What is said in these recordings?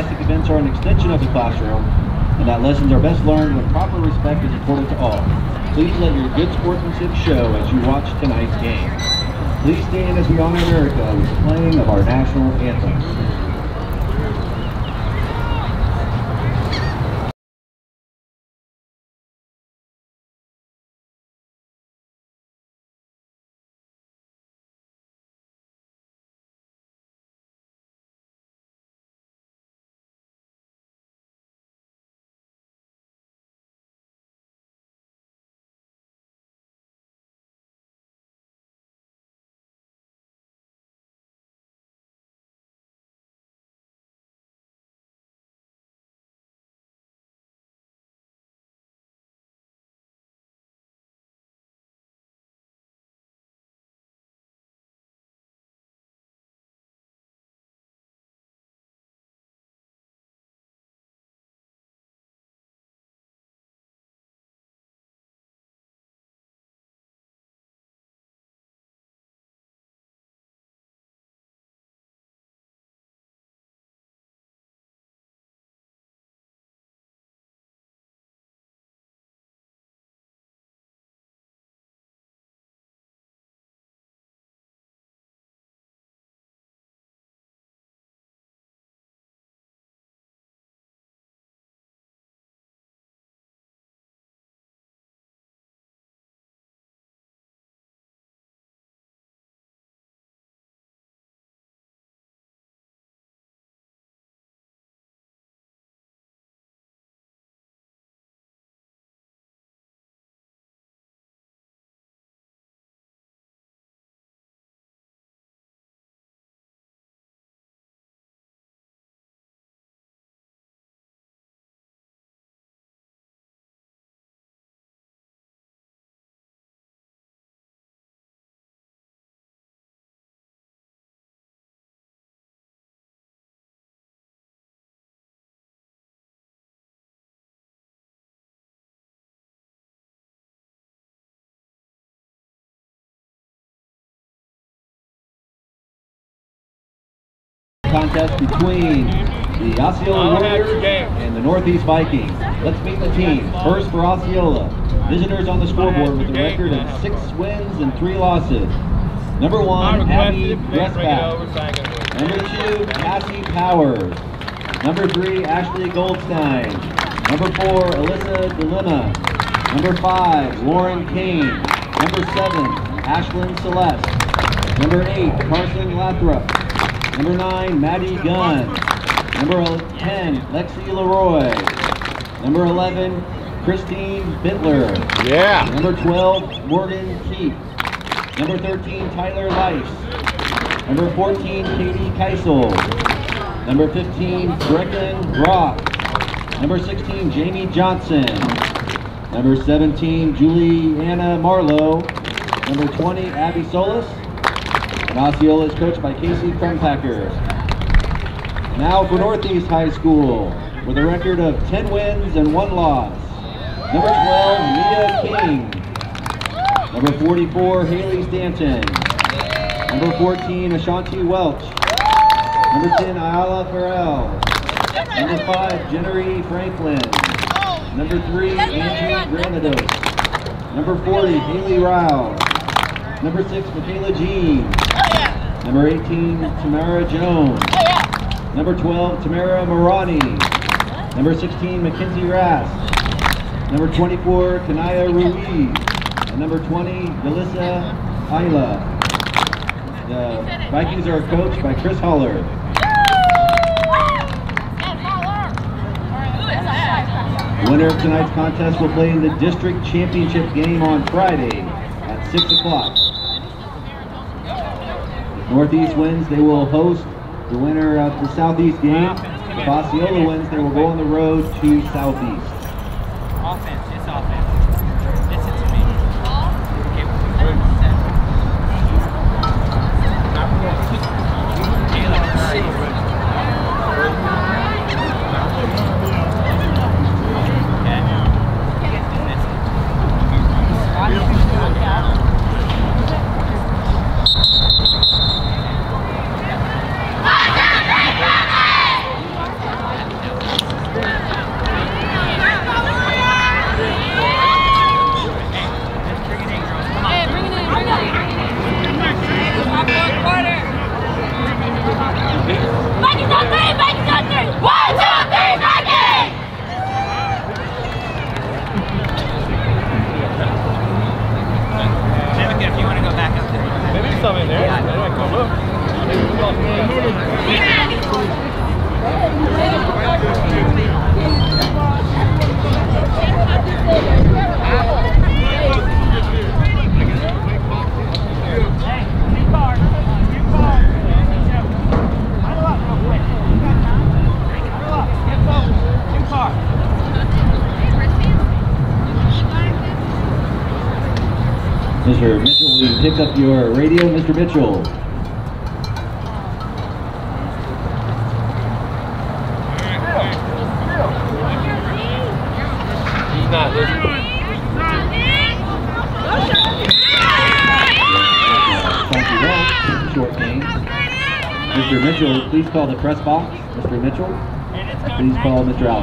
scholastic events are an extension of the classroom, and that lessons are best learned when proper respect is accorded to all. Please let your good sportsmanship show as you watch tonight's game. Please stand as we honor America with the playing of our national anthem. Contest between the Osceola Warriors and the Northeast Vikings. Let's meet the teams. First for Osceola, visitors on the scoreboard with a record of six wins and three losses. Number one, Abby Dressback. Number two, Cassie Powers. Number three, Ashley Goldstein. Number four, Alyssa Dilemma. Number five, Lauren Kane. Number seven, Ashlyn Celeste. Number eight, Carson Lathrop. Number 9, Maddie Gunn. Number 10, Lexi Leroy. Number 11, Christine Bintler. Yeah. Number 12, Morgan Keith. Number 13, Tyler Lice. Number 14, Katie Keisel. Number 15, Brecken Brock. Number 16, Jamie Johnson. Number 17, Juliana Marlowe. Number 20, Abby Solis. Osceola is coached by Casey Crumpacker. Now for Northeast High School, with a record of 10 wins and one loss. Number 12, Mia King. Number 44, Haley Stanton. Number 14, Ashanti Welch. Number 10, Ayala Farrell. Number 5, Jennery Franklin. Number 3, Angie Granados. Number 40, Haley Rao. Number 6, Michaela Jean. Number 18, Tamara Jones. Number 12, Tamara Marani. Number 16, Mackenzie Rass. Number 24, Kanaya Ruiz. And number 20, Melissa Ayla. The Vikings are coached by Chris Holler. Winner of tonight's contest will play in the district championship game on Friday at 6 o'clock. Northeast wins, they will host the winner of the Southeast game. If Osceola wins, they will go on the road to Southeast. Offense. up your radio, Mr. Mitchell. Mr. Mitchell, please call the press box. Mr. Mitchell, please call Mr. Allen.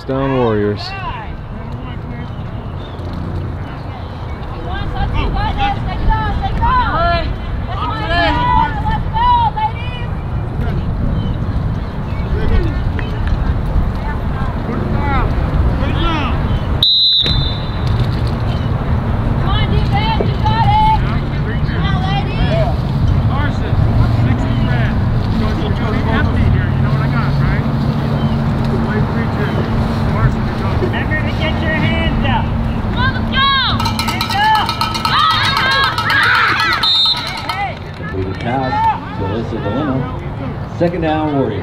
Stone Warriors. Second down, Warriors.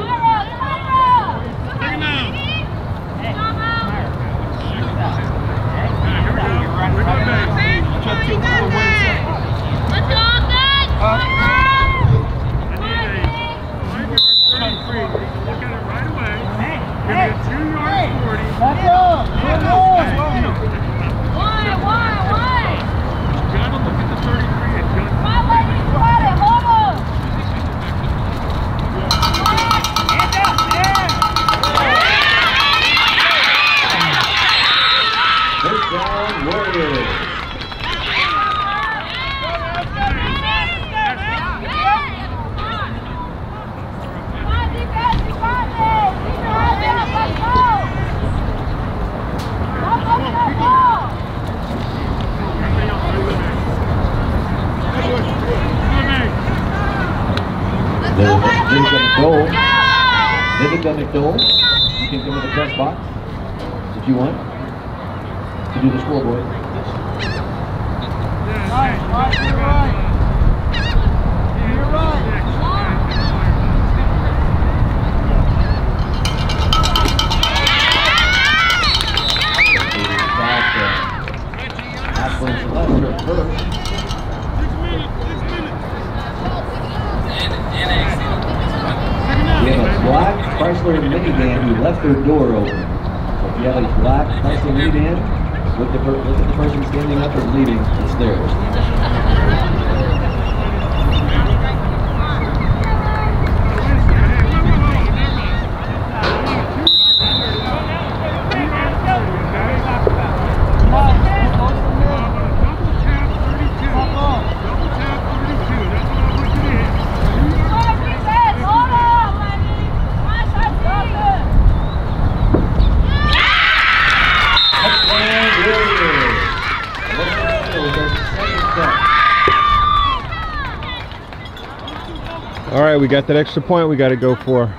through door. we got that extra point we got to go for.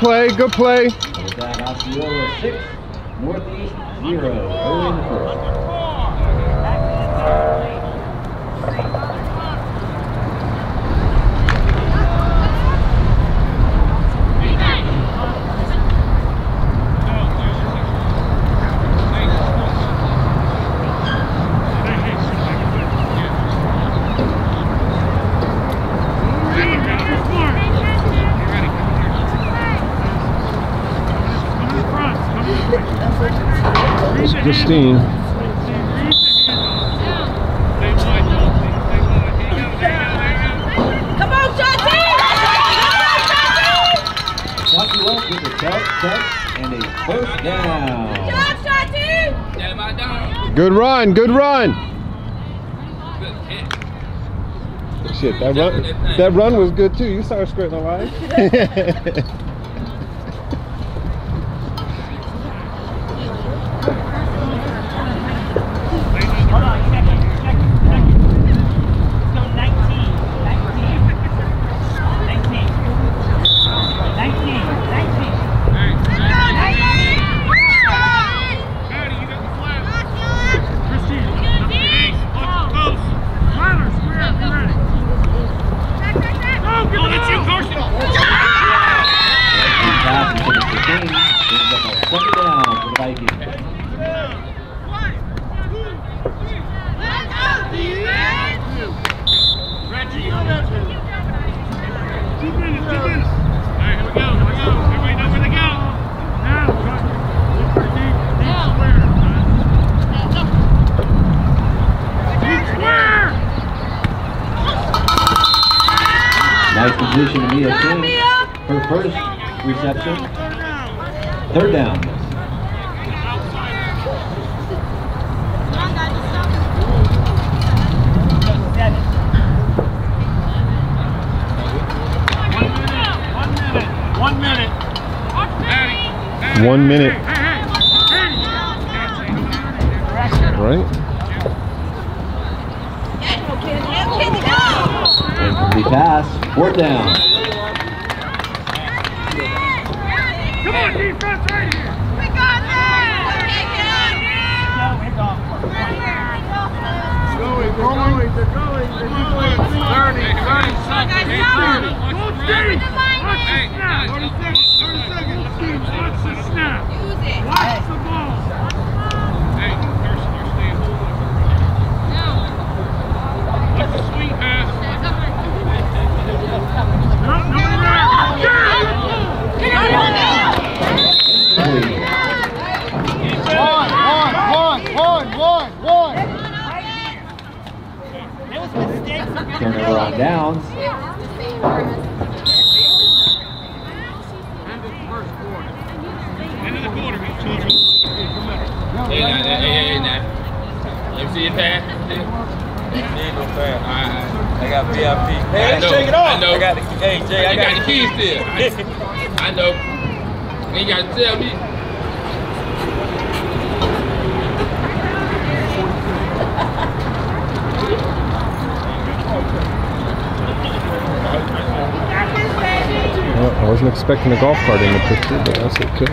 play, good play. Justine. Come on, Justine! Jockey Love with a dog catch and a first down. Good job, Shotty! Good run, good run. Shit, that run, that run was good too. You started squirting a lot. Okay.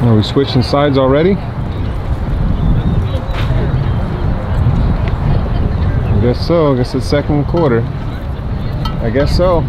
Are we switching sides already? I guess so. I guess it's second quarter. I guess so.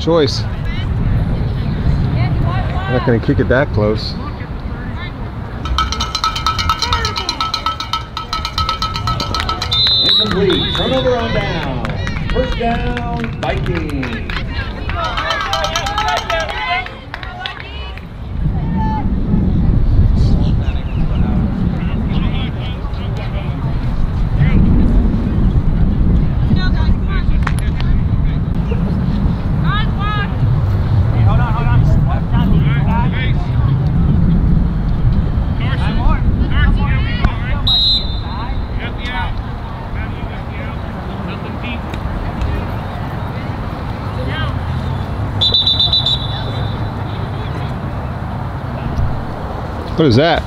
choice. I'm not going to kick it that close. Incomplete. Turnover on down. First down, Vikings. What is that?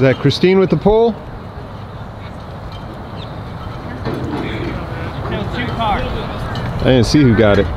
That Christine with the pole? I didn't see who got it.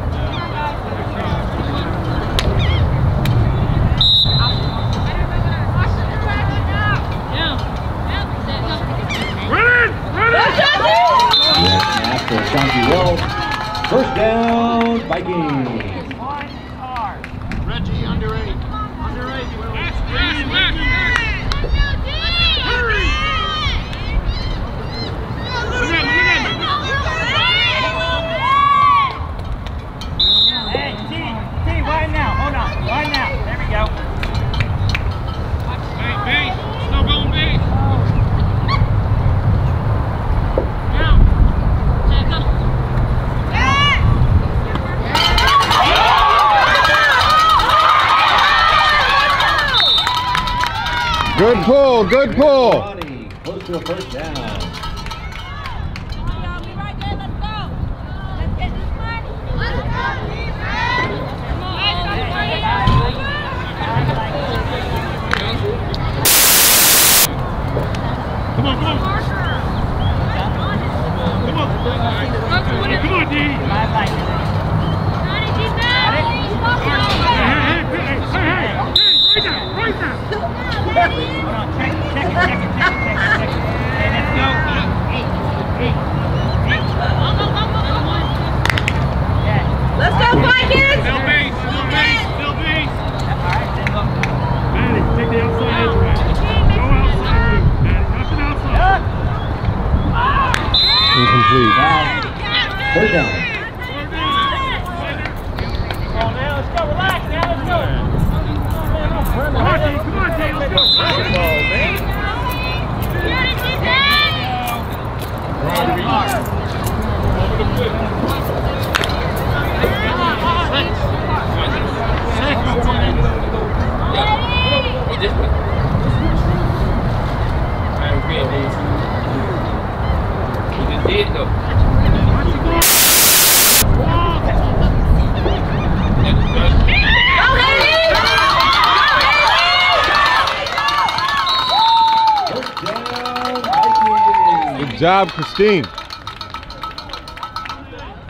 job, Christine.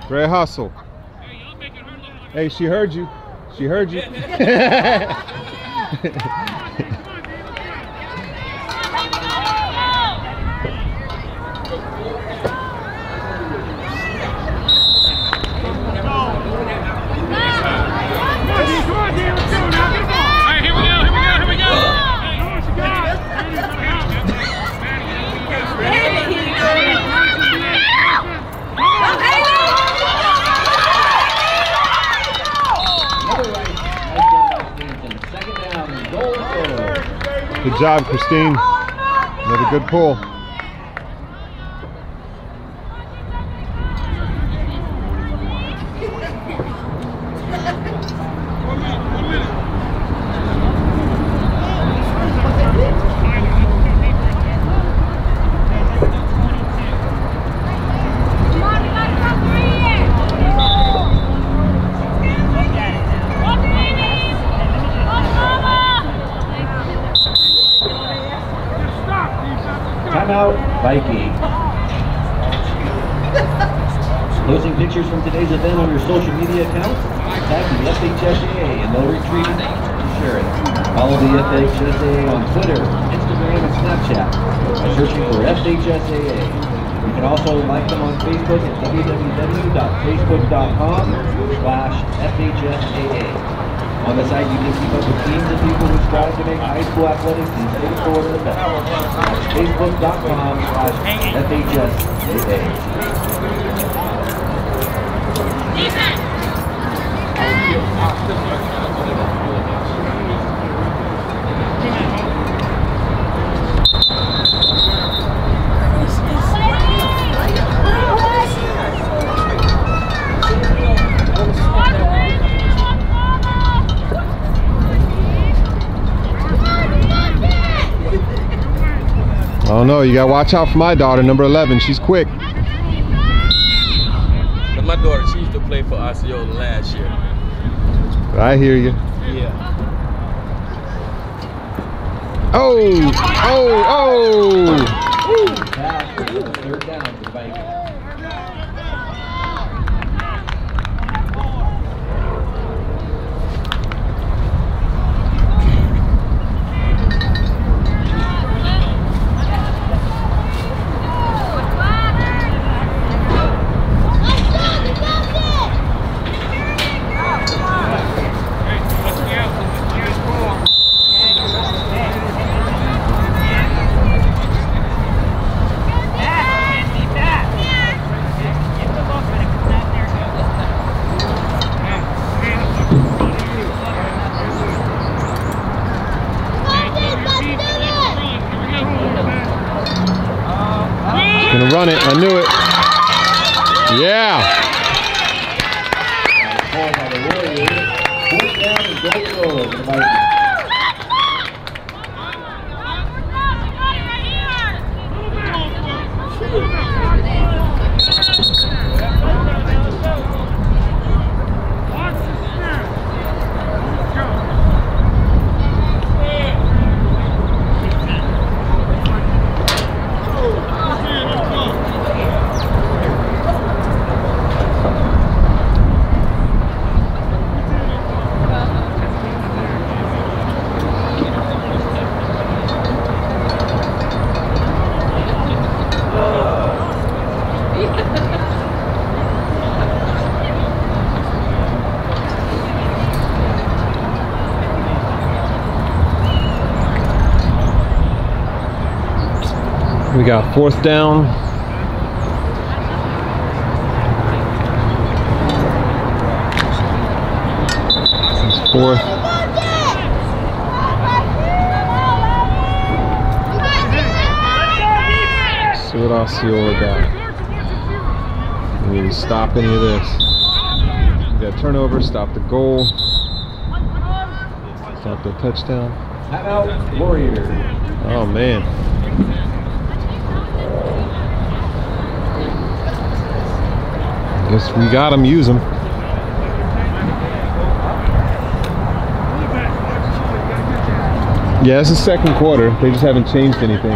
Great hustle. Hey, she heard you. She heard you. job, Christine. Another good pull. know. You got to watch out for my daughter, number 11. She's quick. But my daughter, she used to play for Osceola last year. I hear you. Yeah. Oh, oh, oh. Third down. Got fourth down. It's fourth. See what Osceola got. We need to stop any of this. We got turnover, stop the goal, stop the touchdown. Timeout, Warrior. Oh man. Guess we got them, use them. Yeah, it's the second quarter. They just haven't changed anything.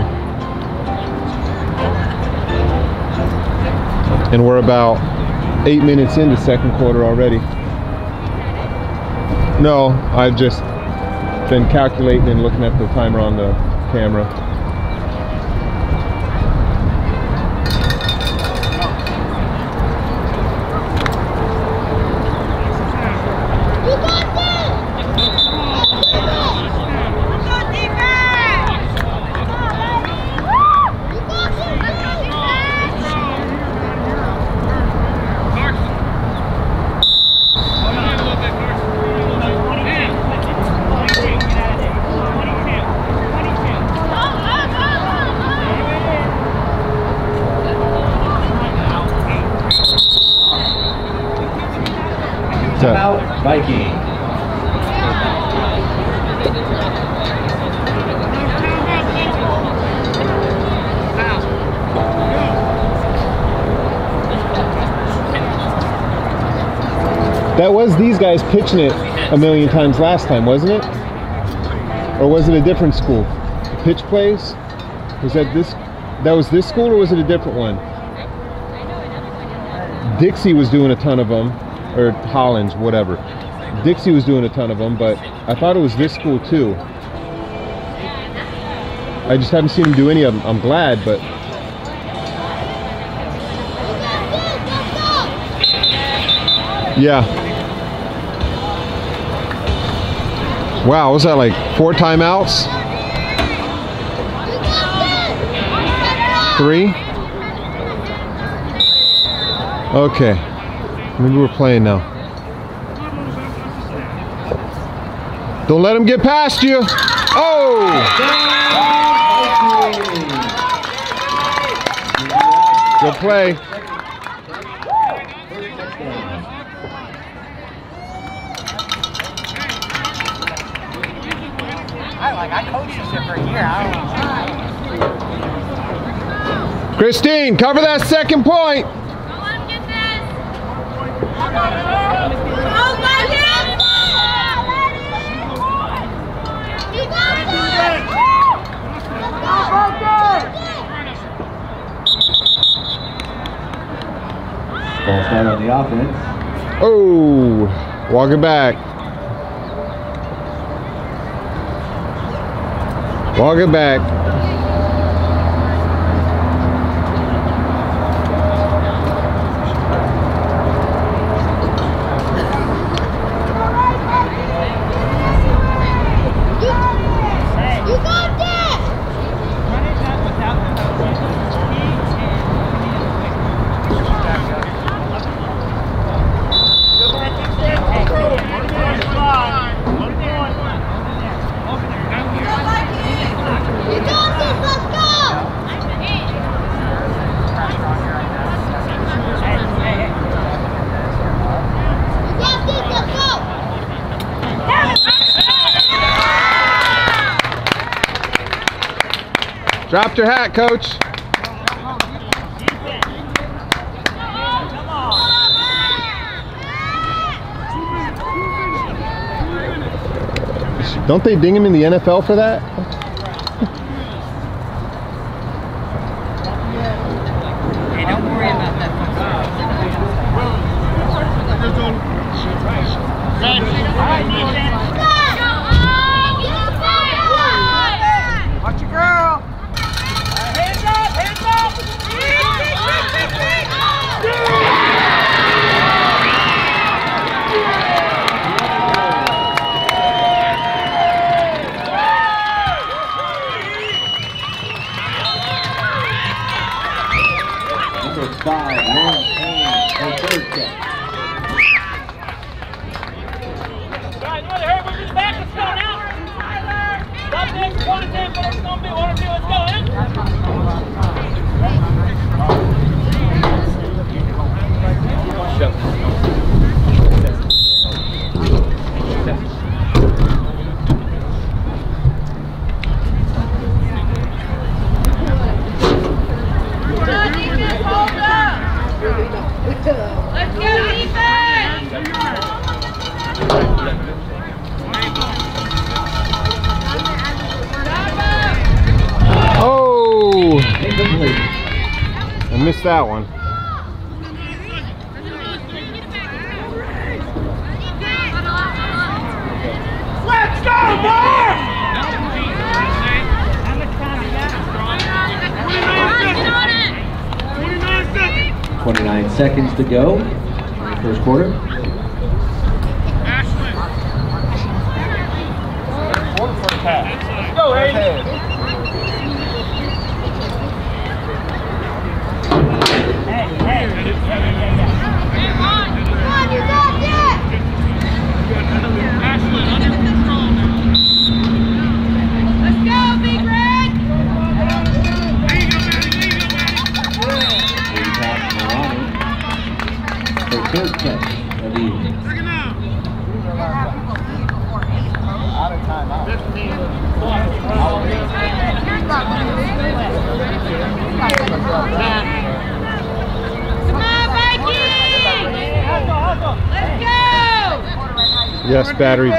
And we're about eight minutes into second quarter already. No, I've just been calculating and looking at the timer on the camera. Pitching it a million times last time, wasn't it? Or was it a different school? The Pitch plays? Was that this? That was this school, or was it a different one? Dixie was doing a ton of them, or Hollins, whatever. Dixie was doing a ton of them, but I thought it was this school too. I just haven't seen him do any of them. I'm glad, but yeah. Wow, was that like four timeouts? Three? Okay. Maybe we're playing now. Don't let him get past you. Oh! Good play. Christine, cover that second point. Ball start on the offense. Oh, walk it back. Walk it back. You got this! Running that without the motion, he and You got this! Let's go! You got this! Let's go! Dropped your hat, coach. Don't they ding him in the NFL for that? Battery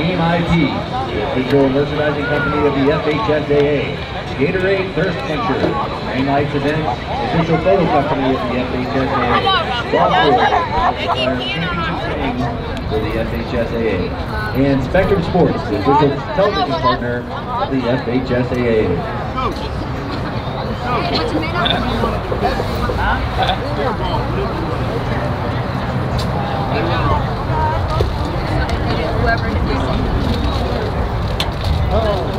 Team IT, the visual merchandising company of the FHSAA, Gatorade Thirst Quencher, Rain Lights Events, official photo company of the FHSAA, Golf Course, for the FHSAA, and Spectrum Sports, the official television partner of the FHSAA. What's made? whoever had. Oh.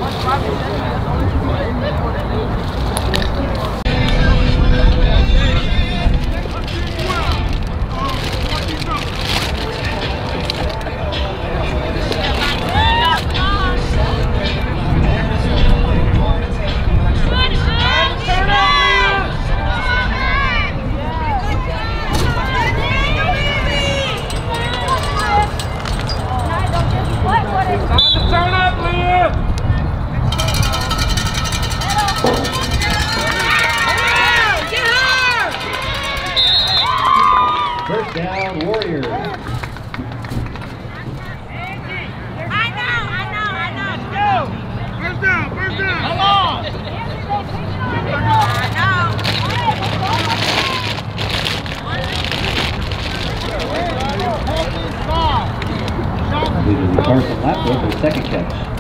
Carson Lapwood for second catch.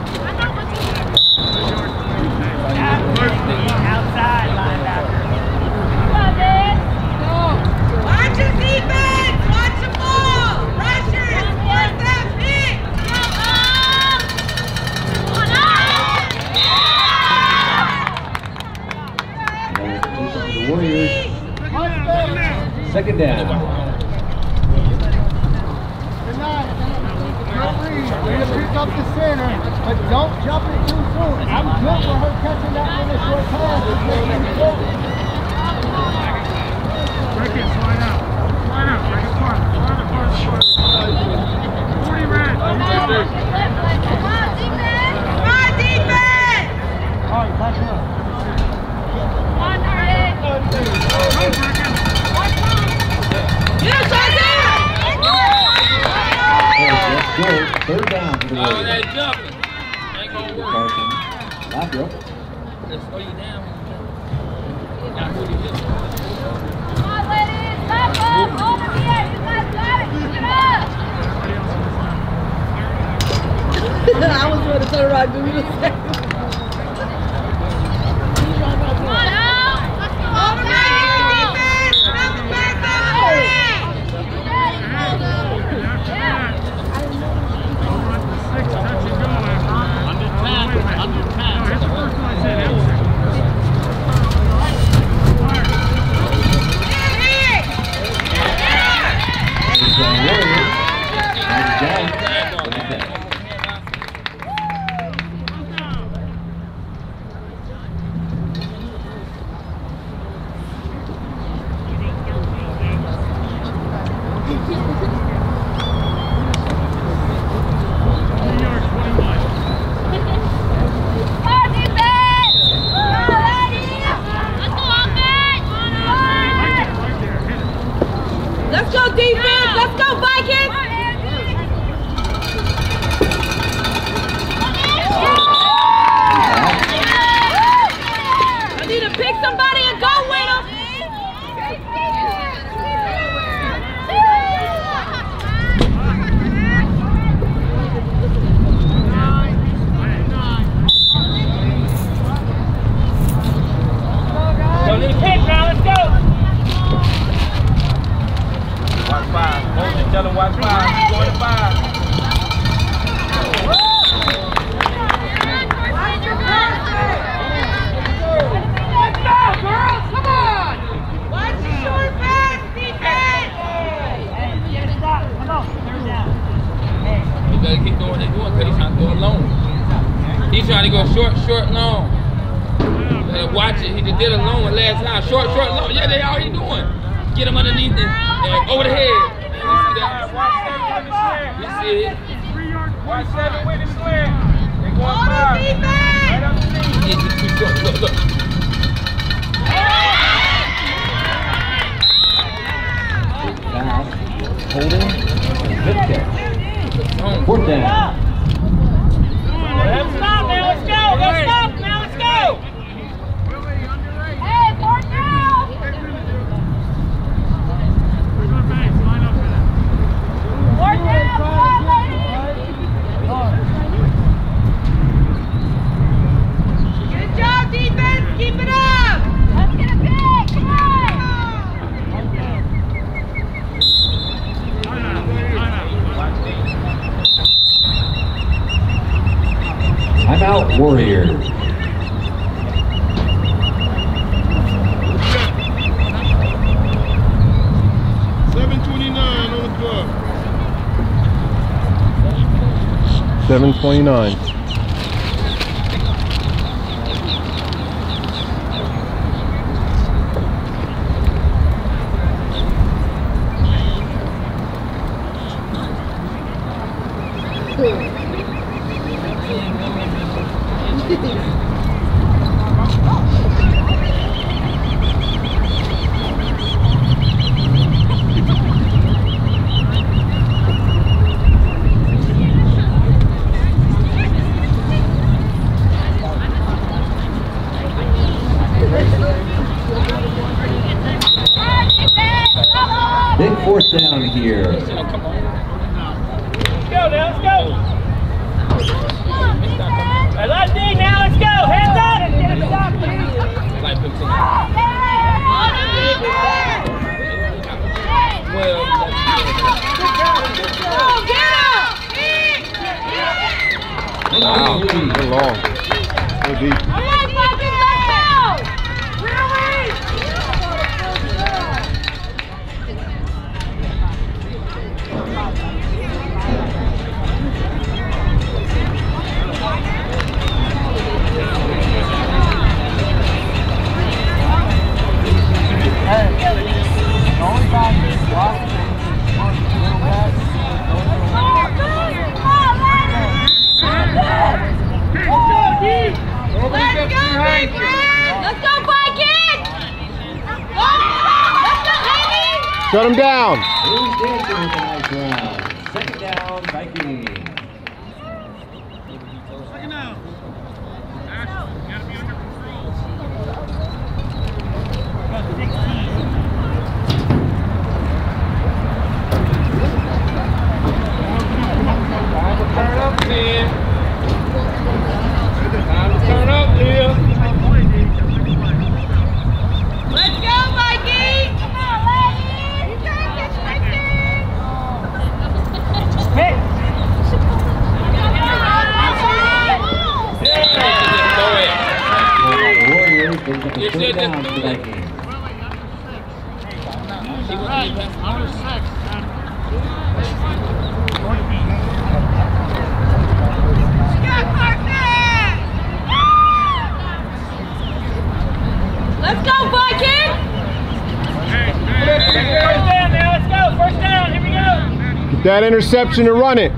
that interception to run it.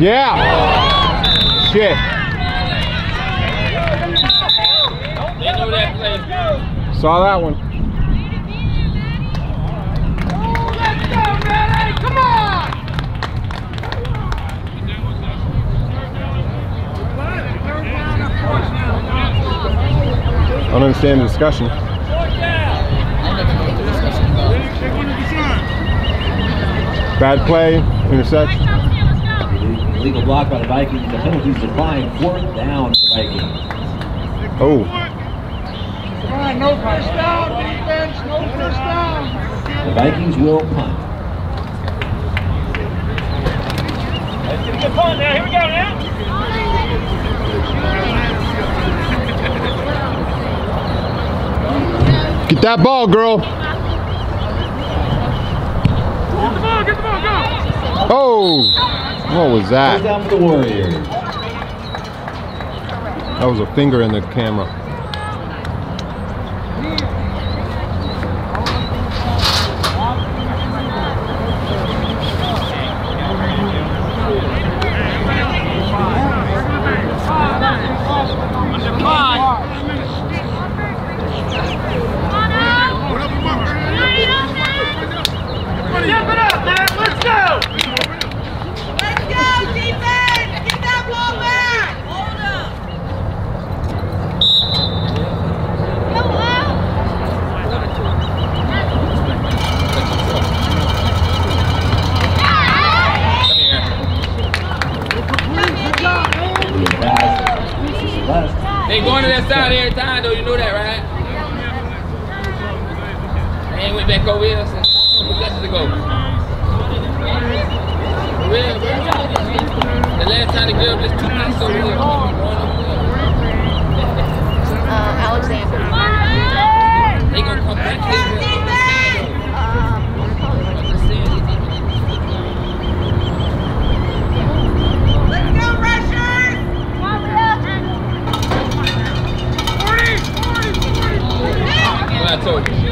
Yeah. Shit. Saw that one. I don't understand the discussion. Bad play, interception. Illegal block by the Vikings. The penalties defined. Fourth down for the Vikings. Oh. Come on, no first down, defense. No first down. The Vikings will punt. Let's get a punt now. Here we go now. Get that ball, girl. Oh! What was that? That was a finger in the camera.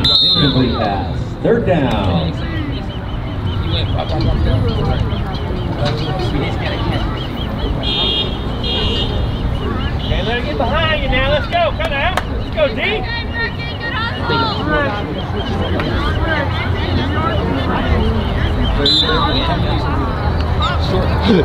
Incomplete pass. Third down. Okay, let her get behind you now. Let's go. Come now. Let's go, D. Real life, D.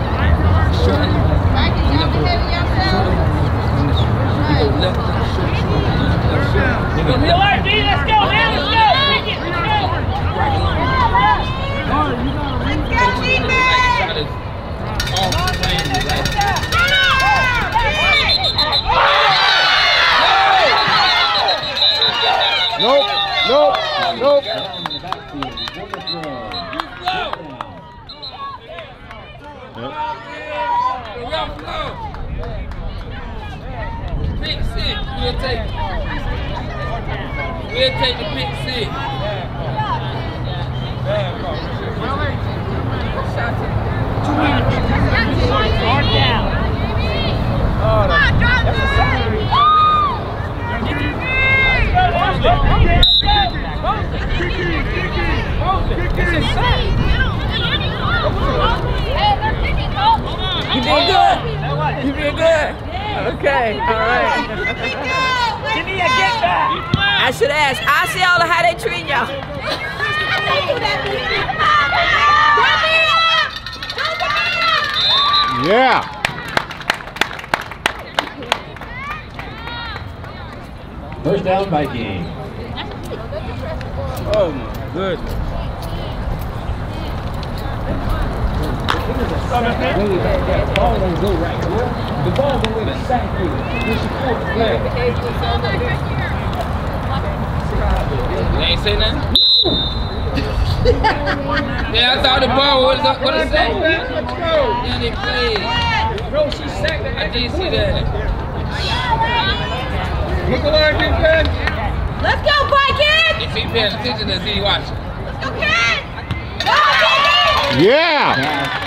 Nope, nope, nope. Down in the backfield. Before the throw. Third down. Pick six, we'll take it. We'll take the pick six. Guard down. You did good. You did good. Okay, all right. Give me a get back. I should ask. I see all of how they treat y'all. Yeah. First down, Viking. Oh my goodness. Ball don't go right, bro. The ball go where the sack is. It's your fourth flag. You ain't say nothing? yeah, I saw the ball. What is up? What is that? Let's go. Yeah, they played. Bro, she sacked it. I did see that. Look at her defense. Let's go, Vikings! If he paying attention, is he watching? Let's go, Ken! Go, Yeah.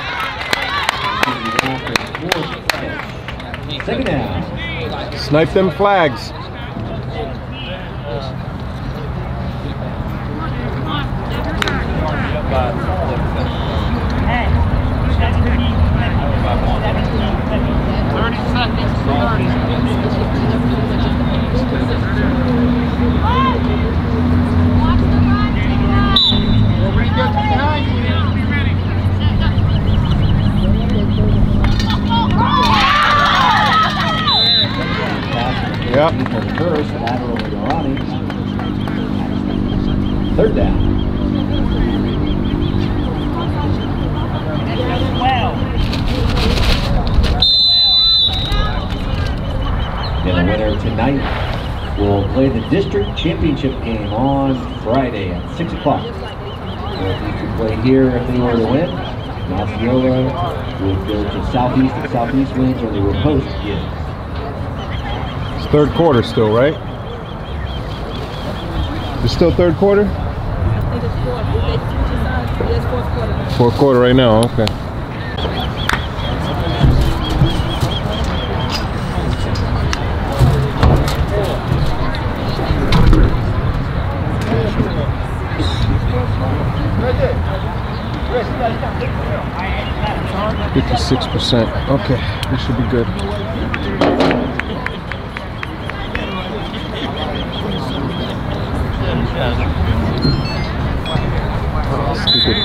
Second down. Snipe them flags. Yep. Defense first, to Ronnie. Third down. And the winner tonight will play the district championship game on Friday at 6 o'clock. So if you could play here if they were to win, Osceola would go to southeast if southeast wins, or they would host Gibbs. It's third quarter still, right? It's still third quarter? Fourth quarter right now, okay. Fifty-six percent. Okay, we should be good. Stupid.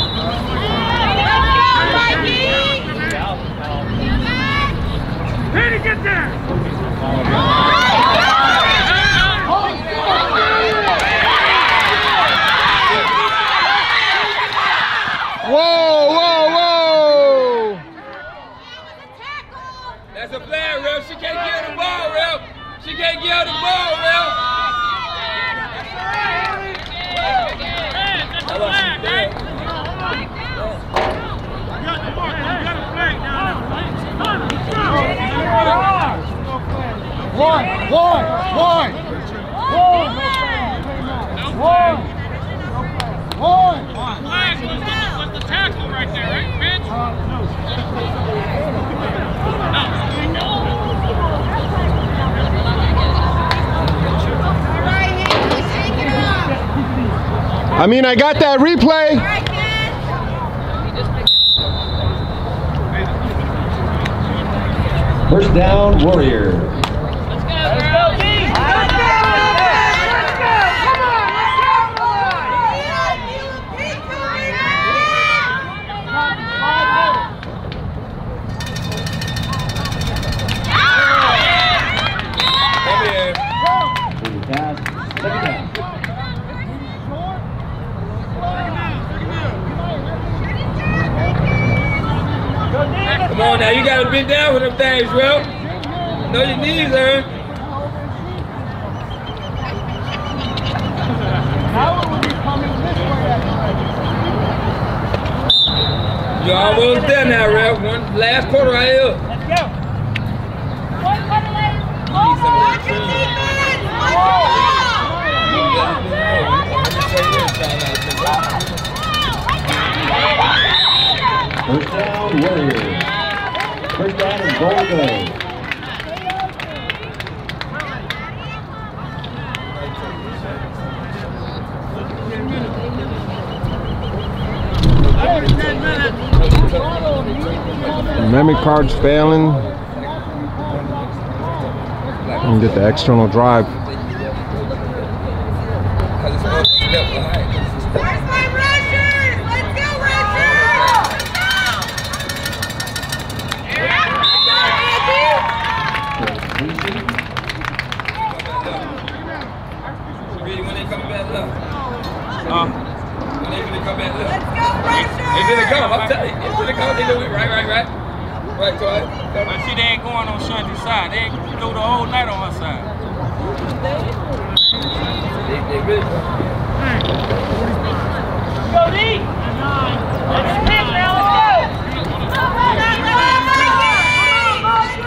Ready, get there. Whoa, whoa, whoa! That's a flag, Ref. She can't get the ball, Ref. She can't get the ball, Ref. That's a flag, right? You got the mark. You got a flag down One, one, one. One. One. I mean, I got that replay. First down, Warrior. Let's go, girl. Come here. Moving pass, second down. Come on now, you gotta bend down with them things, Ref. Know your knees, Aaron. Now it would be coming this way that time. You're almost there now, Ref. One last quarter right here. Let's go. Watch your defense! Watch your ball! First down, Warriors. First down and goal. Memory card's failing. And get the external drive. Cause it's up, step behind. Where's my rushers? Let's go, rushers! Completion. Ready when they coming back left. Huh? When they gonna come back left. Let's go, rushers! They finna come, I'm telling you. They finna come, they do it. Right, right, right. Right, Toy. But see, they ain't going on Shanti's side. They threw the whole night on her side. They, they really Go, D. Let's pick now. Let's go.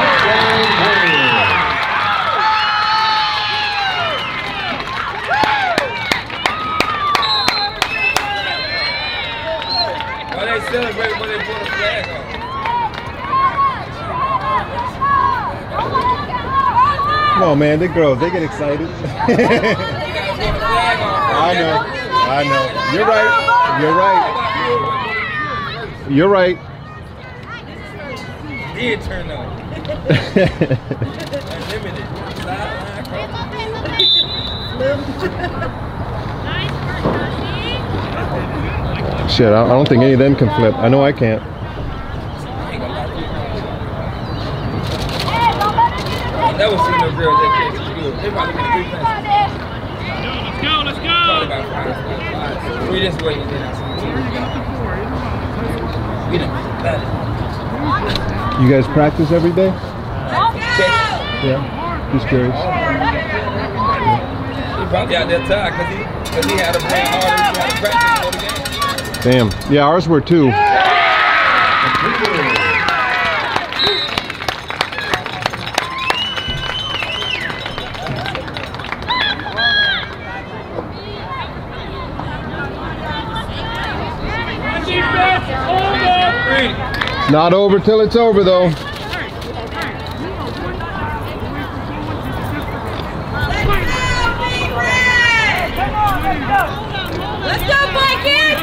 Touchdown, Warriors. Why they celebrate when they put a flag on? Come on, man. The girls, they get excited. You gotta put a flag on. I know. I know. You're right. You're right. You're right. Did turn on. Unlimited. Sideline, cross. Shit, I I don't think any of them can flip. I know I can't. I ain't gonna lie to never seen no girls that catch as good. They probably get three passes. Let's go. Let's go. We done got it. You guys practice every day? Yeah. Just curious. He probably out there tired because he, cause he had to play harder. He had to practice for the game. Damn. Yeah, ours were too. Not over till it's over, though. Let's go, Vikings!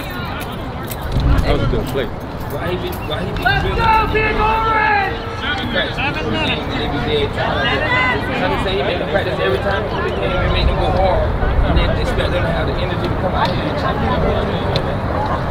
That was a good play. Why he be, why he be Let's really- go, Big Orange. Right. Seven minutes. They be dead tired. Sonny say he make them practice every time before the game and make them go hard. And then expect them to have the energy to come out here and try to get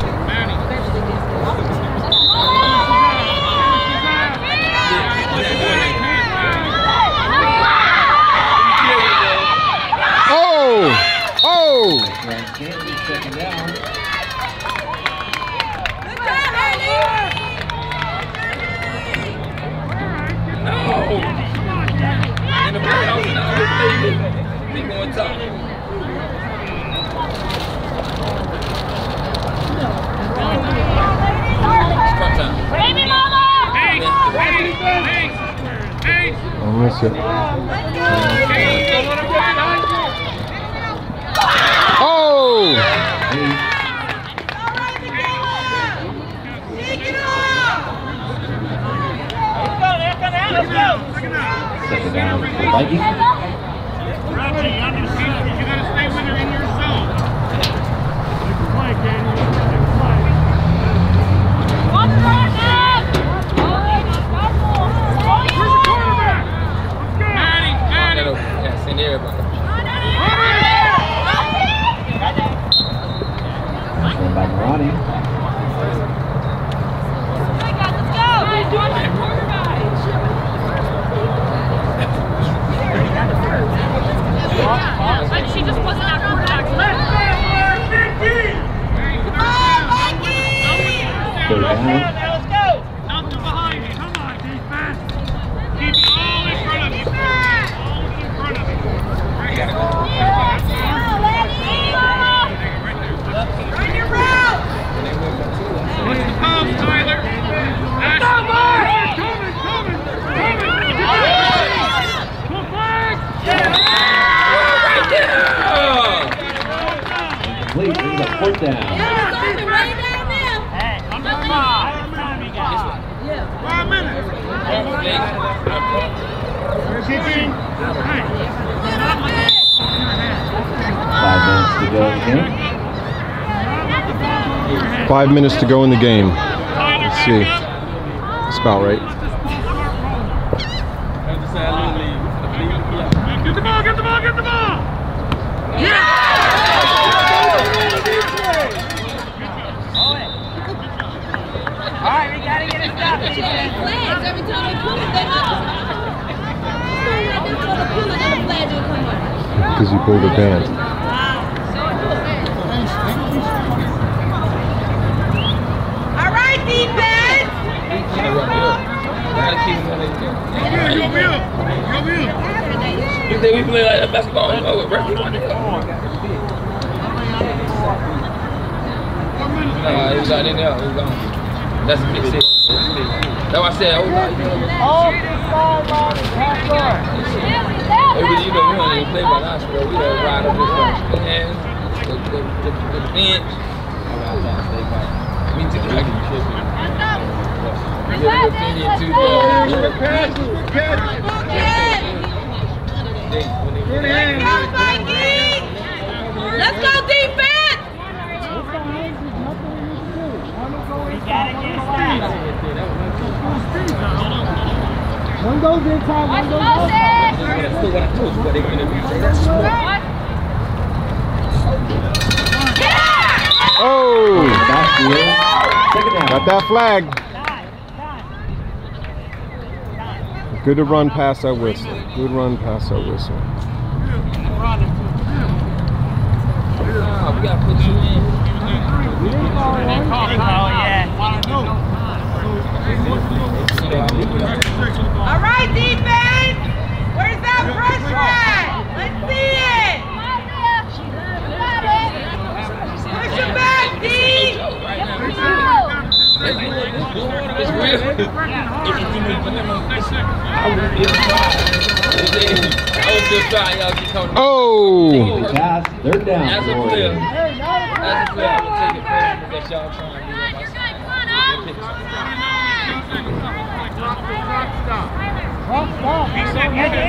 minutes to go in the game. Let's see. That's about right. Get the ball, get the ball, get the ball. All right, we gotta get it stopped. Every time they pull it, they not. Stand right there for the pull, another flag will come up. Because you pulled it down. All right, defense. Gotta keep them on their Yeah, you will. You will. You think we play like that basketball? Know, with Ricky on it. Nah, he was out in there. He was gone. That's a big shit. That's why I said, oh, know, Off the sideline and half guard. Every you know, we don't even play by that bro. We don't ride up with the hands, the, the, the, the bench. Me too. I can shit you. Opinion too, Let's go, Vikings. Let's go, defense. One goes inside, one goes. That's that's smart. Oh! Backfield. Second. Got that flag. Good to run past that whistle. Good run past that whistle. We gotta put you in. All right, defense. Where's that pressure at? Let's see it. Push him back, D. It's real. I was just trying, y'all keep coming. Oh! Third down. As a player, as a player, I would take it for that y'all trying to do on my Drop, stop.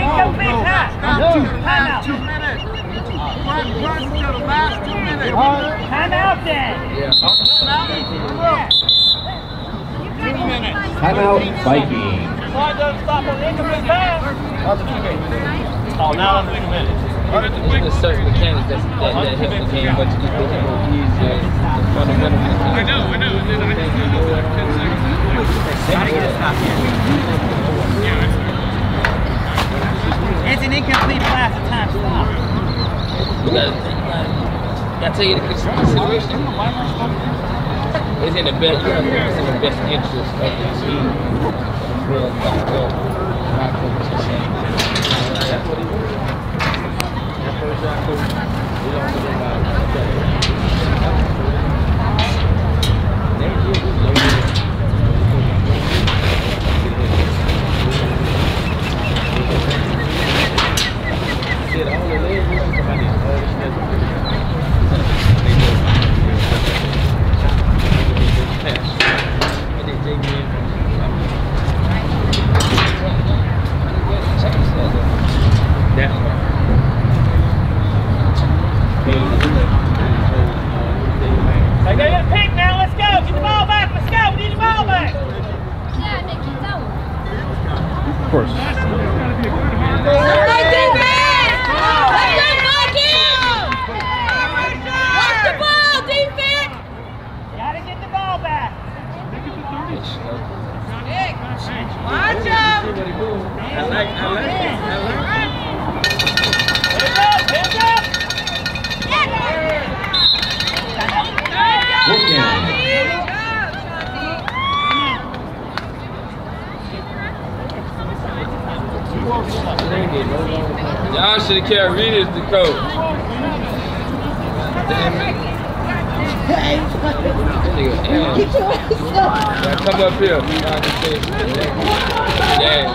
Incomplete pass. Timeout. All right. Timeout then. Yeah. Timeout. Vikings. Slide doesn't stop on the incomplete pass. Oh, now that's a minute. There's certain mechanics that's, that, that help the game, but you just make it more easier. The fundamental I mechanics. know, I know. And then I just did this like 10 seconds. Gotta get it stopped here. It's an incomplete pass. The time stop. You gotta think like, I tell you the consideration. It's in the best. You it's in the best interest of the team. Real he wants. That first. We don't put him out. Next got Of course. Right defense! Let them fuck him! Watch the ball, defense! Gotta get the ball back. Watch him! I like, I like. I like. Hands. Y'all should have carried Reed as the coach. Damn it. Nigga, damn. Yeah, come up here. Nah, just say it. Yeah.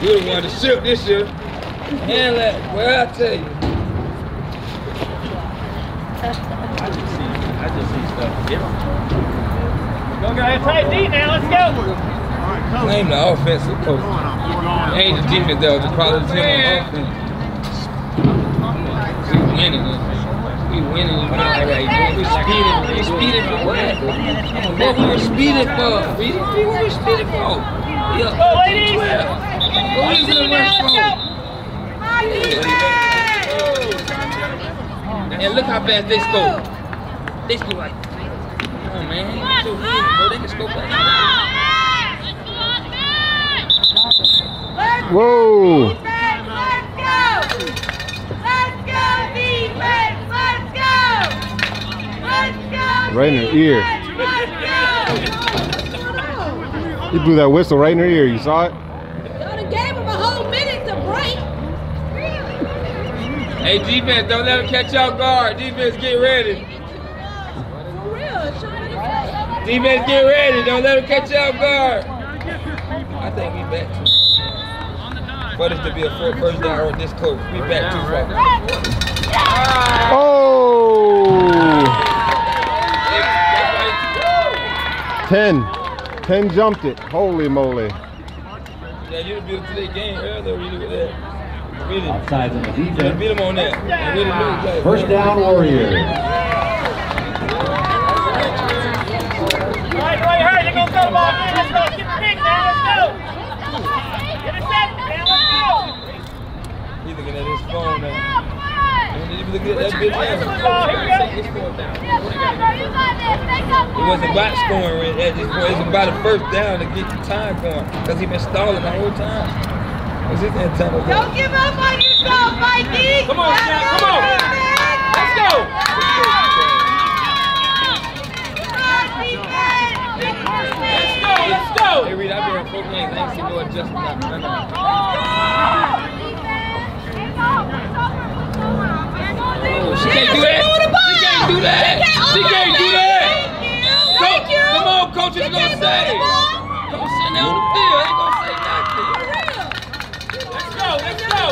You the one to shoot this year. And that, well, I tell you. I just see stuff different. Go, go ahead. Tight D now. Let's go. Blame the offensive coach. It ain't the defense was the problem. It's him on offense. We winning. We winning. You know, like, we speeding. We speeding for what? What we were speeding for? We, we were speeding for. Yeah. Go, ladies. What was the rush for? And look how fast they score. They score like, come on, man. So good, bro. They can score back. Whoa! Right in her ear. He blew that whistle right in her ear. You saw it? Y'all done gave him a whole minute to break. Hey, defense, don't let them catch you off guard. Defense, get ready. For real, show me. Defense, get ready. Don't let them catch you off guard. I think we back too. For this to be a first down or this close, we back too far. Oh! Ten. Ten jumped it. Holy moly. Yeah, you beat them to their game earlier. Really with that. Really. Offsides on the You defense. beat them on that. And really lose that. First down, Warriors. All right, right, hurry. They're going to throw the ball. Let's go. Get the pick now. Let's go. Get it set. Now let's go. He's looking at his phone now. It wasn't about scoring at this point. It's about a first down to get the time going. Because he been stalling the whole time. What's his antenna? Don't give up on yourself, Mikey! Come on, Shaq, come on. Let's go. Let's go, let's go. Hey, Reed, I've been here four games. I ain't seen no adjustment. None of it. She can't do that. She can't do that. She can't do that. Coach, come on, coach is gonna say. Coach sitting there on the field. Ain't gonna say nothing. Let's go, let's go.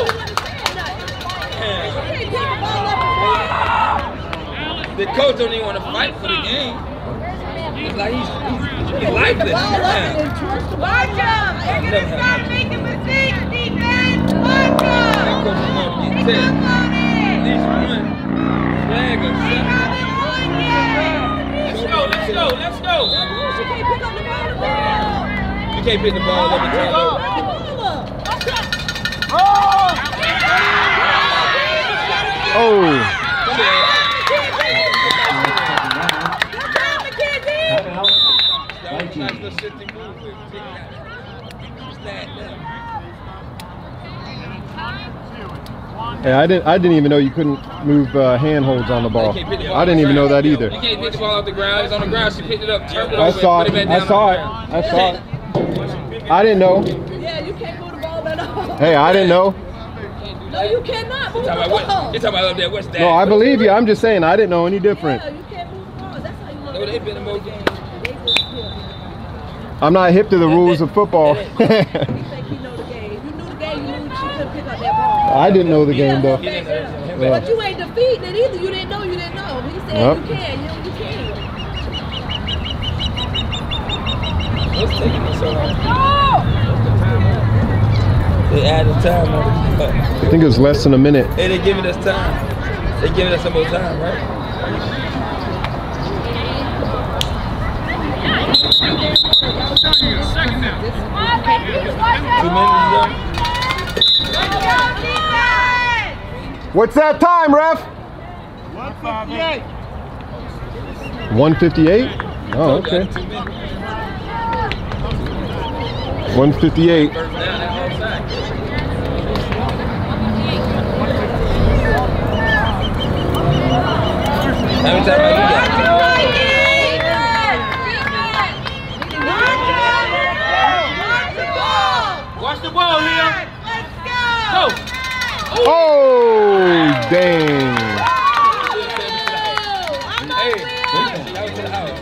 The coach don't even want to fight for the game. It's like he's, he's, he's lifeless. Yeah. Watch him! They're gonna start making mistakes, defense! Watch That him! coach is gonna get up ten. on At it! least one flag or something. haven't won yet! Let's go, let's go, let's go. You can't pick up the ball You can't pick up and turn over. Oh! Come here. Timeout. That was Vikings. nice little shit to move with. Take that. Stand there. Hey, I didn't. I didn't even know you couldn't move uh, handholds on the ball. You the ball I didn't even know that either. You can't pick the ball off the ground. It's on the ground. She picked it up, turned it I over, saw it. put it I saw on it. the ground. I saw it. I didn't know. Yeah, you can't move the ball at all. Hey, I didn't know. No, you cannot move You the ball. what? You talking about up there? What's that? No, I believe you. I'm just saying I didn't know any different. Yeah, you can't move the ball. That's how you No, know. they been in more games. They just, yeah. I'm not hip to the rules of football. He think he know the game. If you knew the game, you knew she couldn't pick up that ball. I didn't know the game though. He didn't know him Yeah. But you ain't defeating it either. You didn't know. You didn't know. He said Yep. you can. You, you can. What's taking us so long? They added time on the I think it was less than a minute. Hey, they giving us time. They're giving us some more time, right? Two minutes ago. What's that time, ref? 158. Oh, okay. 158. First down, that's outside. How many times have you got? Watch the ball, Leah. Go. Oh, dang. Hey, that was to the house.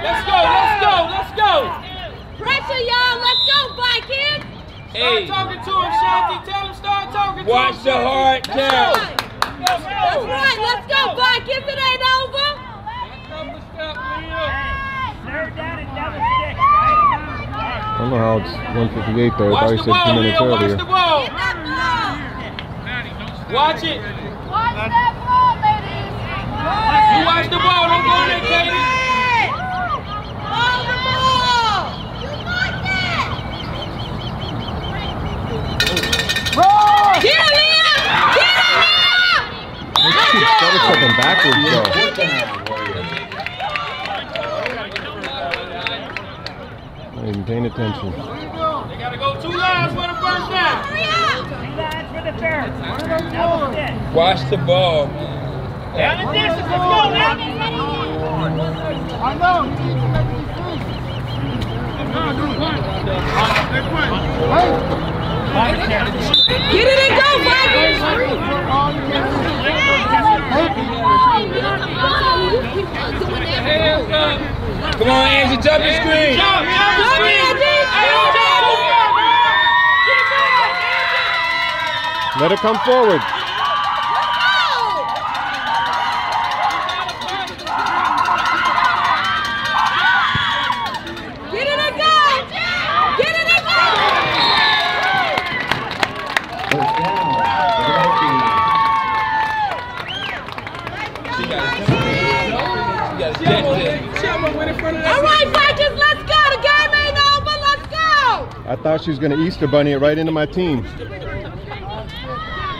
Let's go, let's go, let's go. Pressure, y'all. Let's go, Vikings. Hey, Talking to him, Shanti. Tell him start talking to him. watch him. the hard That's count. right. That's right. Let's go, Vikings. It ain't over. I don't know how it's 158 though. I thought Watch you the said two ball, minutes Leah. Watch earlier. the ball. Get that ball. Watch it. Watch that ball, ladies. You watch the ball. Don't go in there, Katie. Hold the ball. You like that. Get it, Leah. Get it, Leah. Let's keep started backwards though. Fourth down, Warriors. Not even paying attention. They gotta go two lines for the first down. Hurry up. Watch the ball. Down the distance, let's go now. I know. You need to make a decision. Get it and go, Vikings. All you can do is Hands up. Come on, Angie, jump and screen. Jump, jump, Come screen. here, D. Let it come forward. Get it and go. Get it and go. First down, the Vikings. She got a She got a jet jet. All right, Vikings, let's go. The game ain't over. Let's go. I thought she was gonna Easter bunny it right into my team.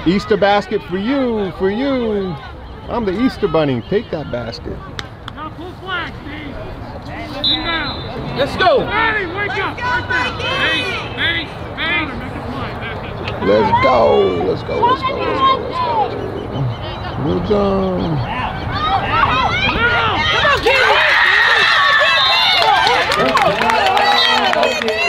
Easter basket for you, for you. I'm the Easter bunny. Take that basket. Now pull flag, Steve. Let's go. Let's go. Let's go. Let's go. Let's go. Let's go. Good job. Come on, get it. First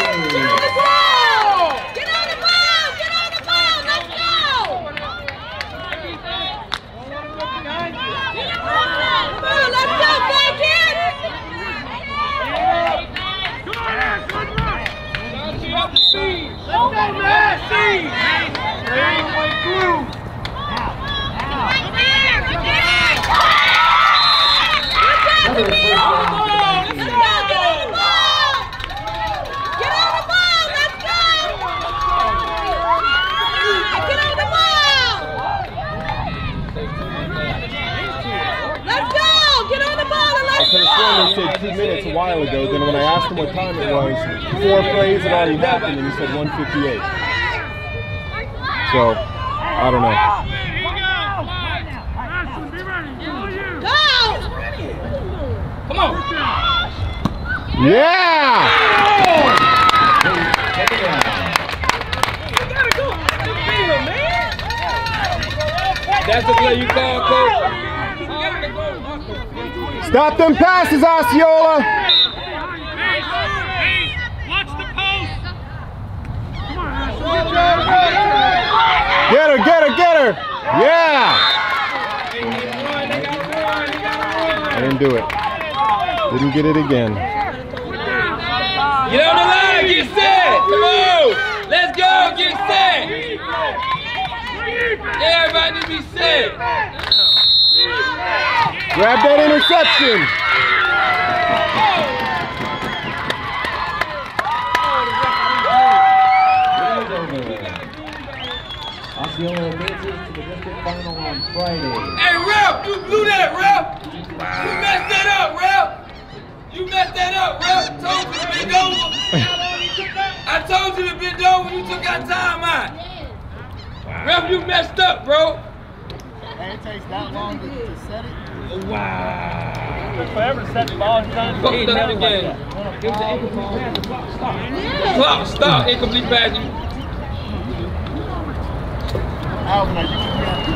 It was an incomplete pass. The clock stopped. Clock stopped. Incomplete pass.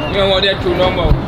You don't want that crew no more.